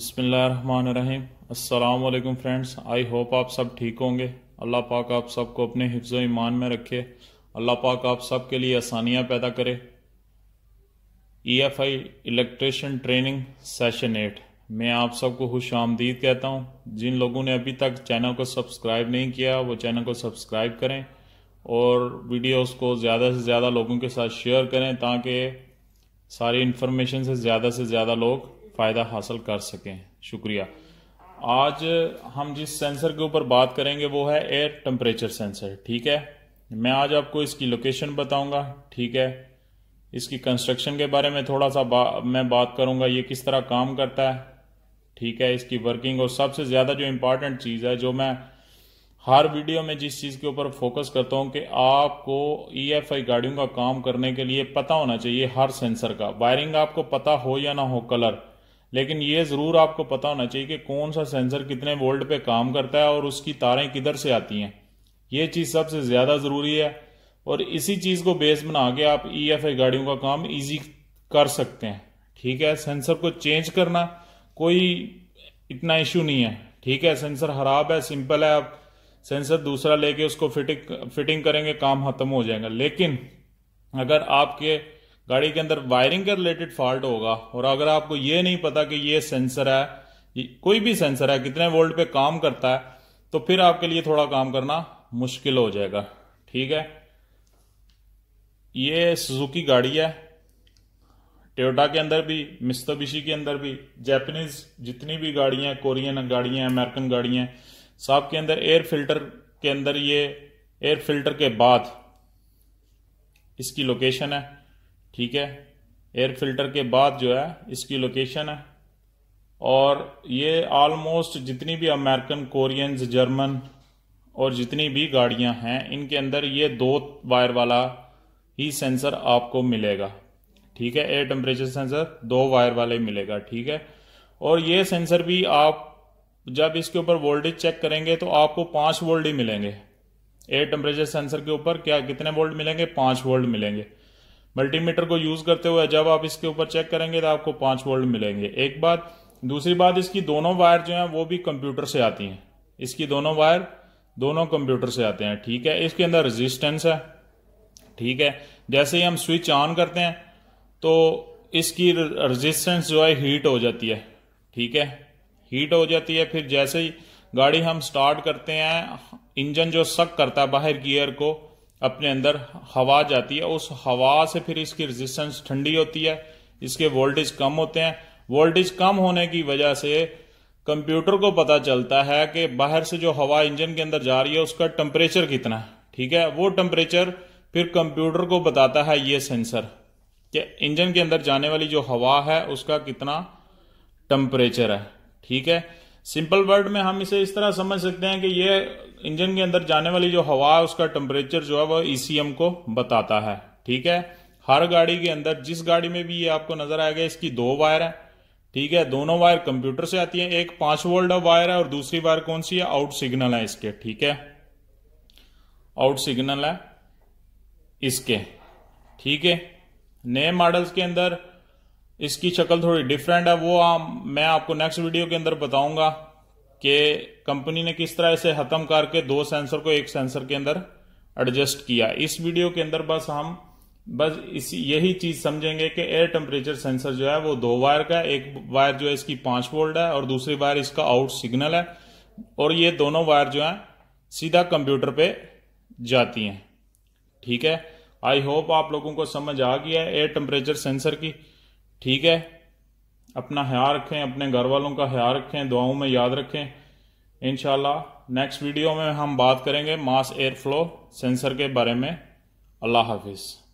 बसमीम अल्लाम friends, I hope आप सब ठीक होंगे। अल्लाह पाक आप सबको अपने हिफ्ज़ ईमान में रखे। अल्लाह पाक आप सब के लिए आसानियाँ पैदा करे। E F I electrician training session at मैं आप सबको खुश आमदीद कहता हूँ। जिन लोगों ने अभी तक चैनल को सब्सक्राइब नहीं किया, वो चैनल को सब्सक्राइब करें और वीडियोस को ज़्यादा से ज़्यादा लोगों के साथ शेयर करें ताकि सारी इन्फॉर्मेशन से ज़्यादा से ज़्यादा लोग फ़ायदा हासिल कर सकें। शुक्रिया। आज हम जिस सेंसर के ऊपर बात करेंगे वो है एयर टेम्परेचर सेंसर ठीक है? मैं आज आपको इसकी लोकेशन बताऊँगा ठीक है? इसकी कंस्ट्रक्शन के बारे में थोड़ा सा बा, मैं बात करूँगा ये किस तरह काम करता है ठीक है? इसकी वर्किंग और सबसे ज़्यादा जो इम्पोर्टेंट चीज़ है जो मैं हर वीडियो में जिस चीज़ के ऊपर फोकस करता हूँ कि आपको ईएफआई e गाड़ियों का काम करने के लिए पता होना चाहिए हर सेंसर का। वायरिंग आपको पता हो या ना हो कलर लेकिन ये ज़रूर आपको पता होना चाहिए कि कौन सा सेंसर कितने वोल्ट पे काम करता है और उसकी तारें किधर से आती हैं। ये चीज़ सबसे ज़्यादा ज़रूरी है और इसी चीज़ को बेस बना के आप ई एफ़ आई गाड़ियों का काम ईजी कर सकते हैं। ठीक है, सेंसर को चेंज करना कोई इतना इश्यू नहीं है। ठीक है, सेंसर खराब है सिंपल है, आप सेंसर दूसरा लेके उसको फिटिंग फिटिंग करेंगे, काम खत्म हो जाएगा। लेकिन अगर आपके गाड़ी के अंदर वायरिंग के रिलेटेड फॉल्ट होगा। और अगर आपको ये नहीं पता कि ये सेंसर है कोई भी सेंसर है, कितने वोल्ट पे काम करता है तो फिर आपके लिए थोड़ा काम करना मुश्किल हो जाएगा। ठीक है? ये सुजुकी गाड़ी है। टोयोटा के अंदर भी मिस्तबिशी के अंदर भी जैपनीज जितनी भी गाड़ियाँ कोरियन गाड़ियाँ अमेरिकन गाड़ियाँ सब के अंदर एयर फ़िल्टर के अंदर ये एयर फ़िल्टर के बाद इसकी लोकेशन है। ठीक है? एयर फ़िल्टर के बाद जो है, इसकी लोकेशन है। और ये ऑलमोस्ट जितनी भी अमेरिकन कोरियंस जर्मन और जितनी भी गाड़ियाँ हैं, इनके अंदर ये दो वायर वाला ही सेंसर आपको मिलेगा। ठीक है? एयर टेम्परेचर सेंसर दो वायर वाले मिलेगा, ठीक है? और ये सेंसर भी आप जब इसके ऊपर वोल्टेज चेक करेंगे तो आपको पाँच वोल्ट ही मिलेंगे। एयर टेम्परेचर सेंसर के ऊपर क्या, कितने वोल्ट मिलेंगे? पाँच वोल्ट मिलेंगे। मल्टीमीटर को यूज़ करते हुए जब आप इसके ऊपर चेक करेंगे तो आपको पाँच वोल्ट मिलेंगे। एक बात, दूसरी बात, इसकी दोनों वायर जो है, वो भी कंप्यूटर से आती हैं। इसकी दोनों वायर दोनों कंप्यूटर से आते हैं, ठीक है? इसके अंदर रेजिस्टेंस है, ठीक है? जैसे ही हम स्विच ऑन करते हैं तो इसकी रेजिस्टेंस जो है हीट हो जाती है, ठीक है? हीट हो जाती है, फिर जैसे ही गाड़ी हम स्टार्ट करते हैं इंजन जो सक करता है बाहर गियर को अपने अंदर हवा जाती है, उस हवा से फिर इसकी रेजिस्टेंस ठंडी होती है, इसके वोल्टेज कम होते हैं। वोल्टेज कम होने की वजह से कंप्यूटर को पता चलता है कि बाहर से जो हवा इंजन के अंदर जा रही है, उसका टेम्परेचर कितना है, ठीक है? वो टेम्परेचर फिर कंप्यूटर को बताता है ये सेंसर कि इंजन के अंदर जाने वाली जो हवा है, उसका कितना टेम्परेचर है, ठीक है? सिंपल वर्ड में हम इसे इस तरह समझ सकते हैं कि ये इंजन के अंदर जाने वाली जो हवा है, उसका टेम्परेचर जो है वो ईसीएम को बताता है। ठीक है? हर गाड़ी के अंदर, जिस गाड़ी में भी ये आपको नज़र आएगा, इसकी दो वायर है। ठीक है? दोनों वायर कंप्यूटर से आती है। एक पाँच वोल्ट वायर है और दूसरी वायर कौन सी है? आउट सिग्नल है इसके। ठीक है? आउट सिग्नल है इसके। ठीक है? नए मॉडल्स के अंदर इसकी शक्ल थोड़ी डिफरेंट है। वो आ, मैं आपको नेक्स्ट वीडियो के अंदर बताऊँगा कि कंपनी ने किस तरह इसे खत्म करके दो सेंसर को एक सेंसर के अंदर एडजस्ट किया। इस वीडियो के अंदर बस हम बस इसी यही चीज़ समझेंगे कि एयर टेम्परेचर सेंसर जो है वो दो वायर का एक वायर जो है इसकी पाँच वोल्ट है और दूसरी वायर इसका आउट सिग्नल है। और ये दोनों वायर जो है सीधा कंप्यूटर पे जाती हैं। ठीक है? आई होप आप लोगों को समझ आ गया है एयर टेम्परेचर सेंसर की। ठीक है? अपना ख्याल रखें, अपने घर वालों का ख्याल रखें, दुआओं में याद रखें। इनशाला नेक्स्ट वीडियो में हम बात करेंगे मास एयर फ्लो सेंसर के बारे में। अल्लाह हाफिज़।